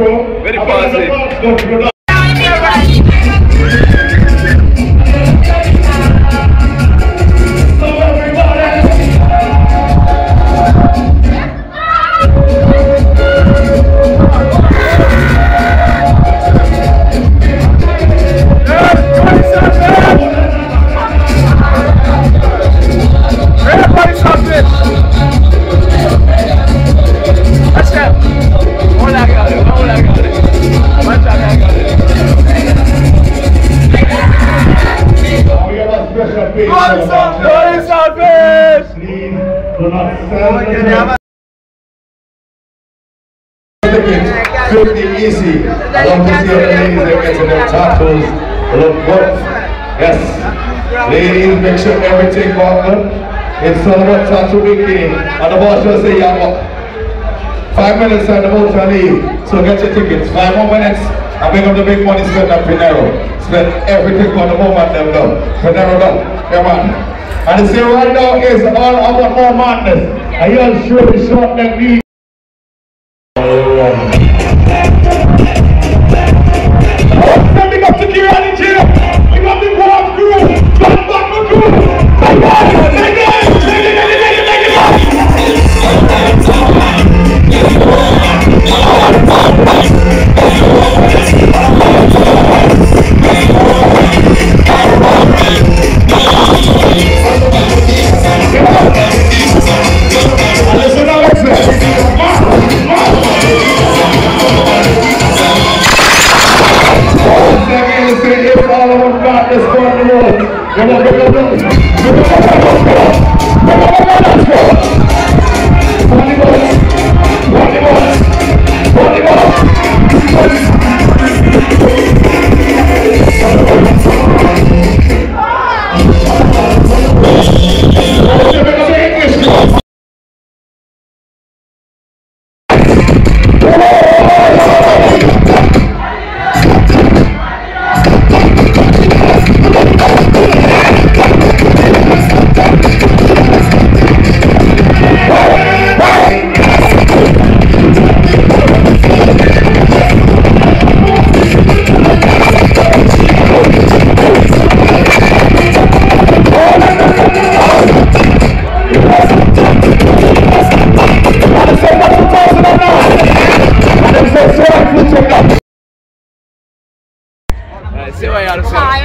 Very positive. 50 easy. I love to see the ladies that get to their tattoos. Look good. Yes. Ladies, make sure everything button. It's all about tattoo bikini. And the boss will say, yeah, what? Five minutes and the boat will leave. So get your tickets. Five more minutes. And bring up the big money spent on Pinero. Spend everything for the moment them done. Pinero done. Yeah, man. And the see right now is all about more madness. And you're sure the short neck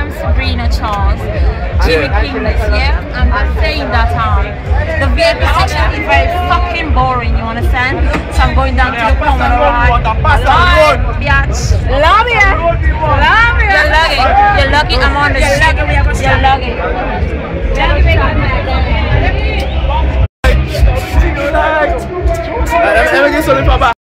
what you gotta say. Hi, I'm Sabrina Charles. Jimmy Yeah. King is here. I'm just saying that um, the VIP section is very fucking boring, you understand? So I'm going down to the common ride. Alright, biatch. Love you. Love you. You're lucky. You're lucky I'm on the street. You're lucky. Let me- let me get something for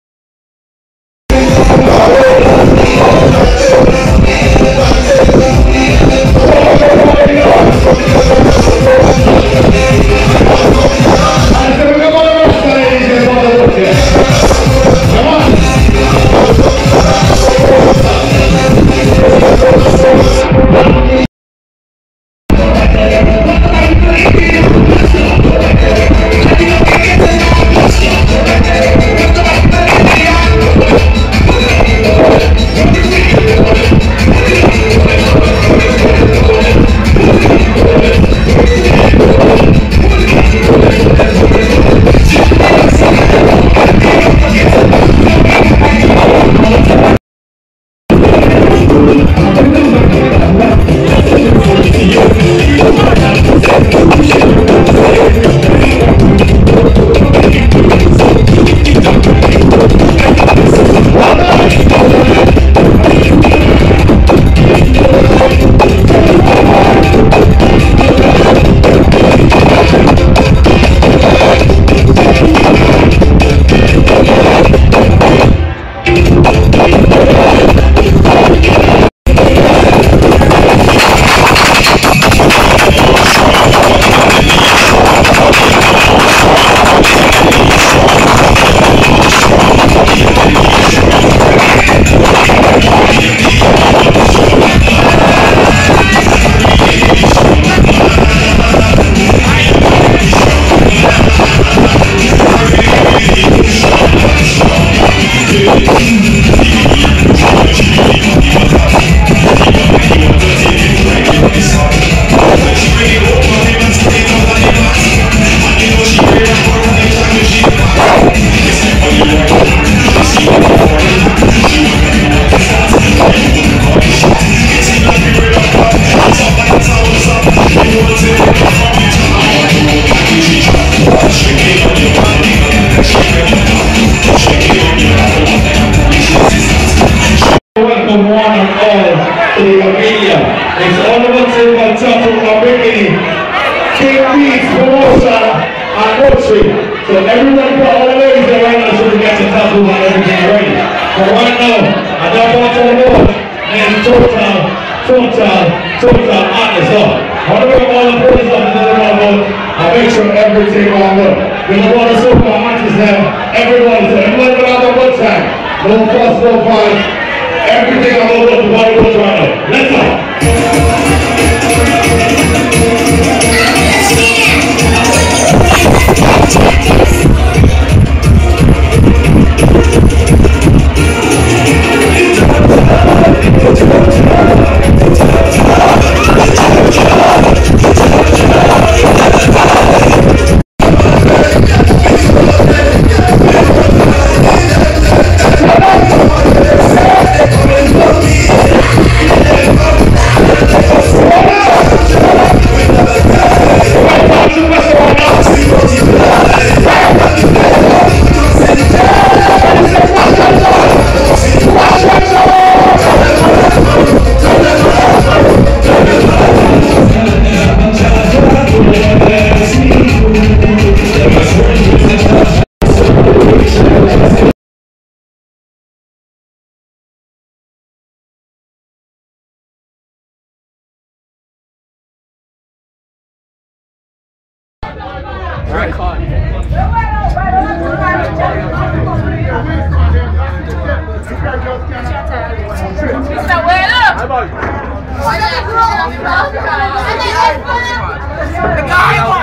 all us top of my. King Beats, Promotion, and Mochi. So everyone put all the ladies right now so we get your tattoo and everything ready. But right now, I don't want to watch and total, total, total honest up. I want to bring all the police officers around us and make sure everything on good. We don't want to super artists there. Everyone, so everyone will have a good time. No fuss, no fight. Everything I'm over to what it was right now. Let's go. Mr. Wheeler.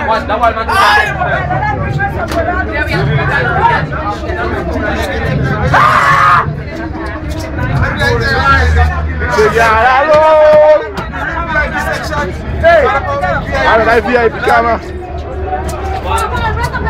What? That one, man. Ahora hay VIP cama.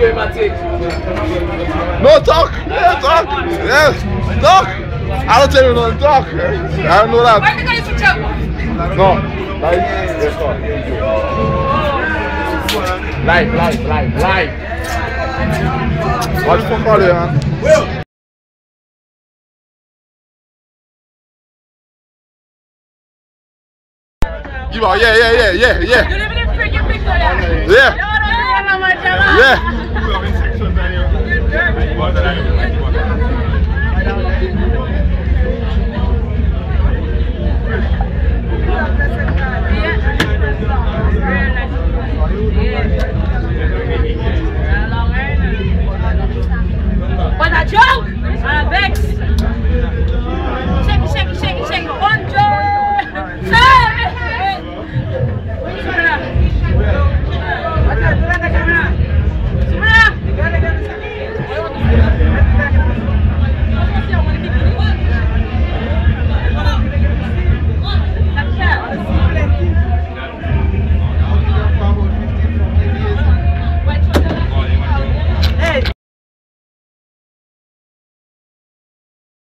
No talk. Yeah, talk. Yeah, talk. I don't tell you no talk. I don't know that. No. Like, yes, sir. Live, live, live, live. Watch for call you, man. Give out, yeah, yeah, yeah, yeah, yeah. Yeah. Yeah. What